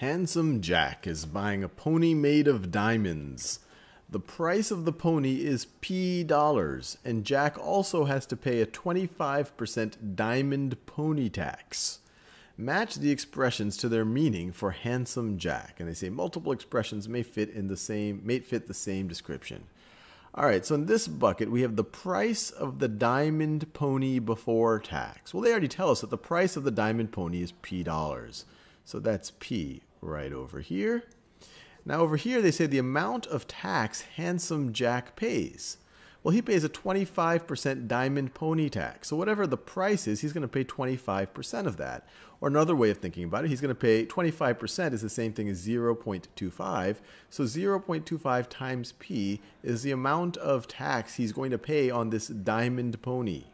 Handsome Jack is buying a pony made of diamonds. The price of the pony is P dollars, and Jack also has to pay a 25% diamond pony tax. Match the expressions to their meaning for handsome Jack. And they say multiple expressions may fit in the same may fit the same description. All right, so in this bucket, we have the price of the diamond pony before tax. Well, they already tell us that the price of the diamond pony is P dollars. So that's P right over here. Now over here they say the amount of tax Handsome Jack pays. Well, he pays a 25% diamond pony tax. So whatever the price is, he's going to pay 25% of that. Or another way of thinking about it, he's going to pay 25% is the same thing as 0.25. So 0.25 times P is the amount of tax he's going to pay on this diamond pony.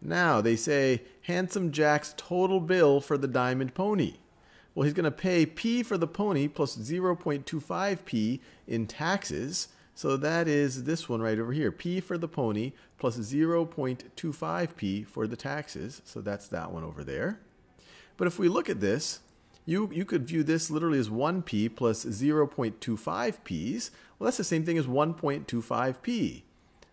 Now, they say Handsome Jack's total bill for the diamond pony. Well, he's going to pay P for the pony plus 0.25P in taxes. So that is this one right over here. P for the pony plus 0.25P for the taxes. So that's that one over there. But if we look at this, you, you could view this literally as 1P plus 0.25Ps. Well, that's the same thing as 1.25P.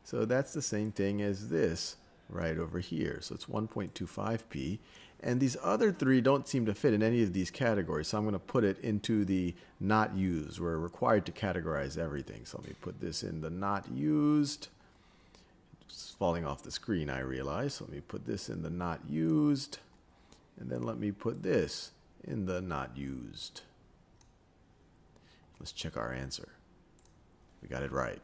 So that's the same thing as this right over here. So it's 1.25p. And these other three don't seem to fit in any of these categories. So I'm going to put it into the not used. We're required to categorize everything. So let me put this in the not used. It's falling off the screen, I realize. So let me put this in the not used. And then let me put this in the not used. Let's check our answer. We got it right.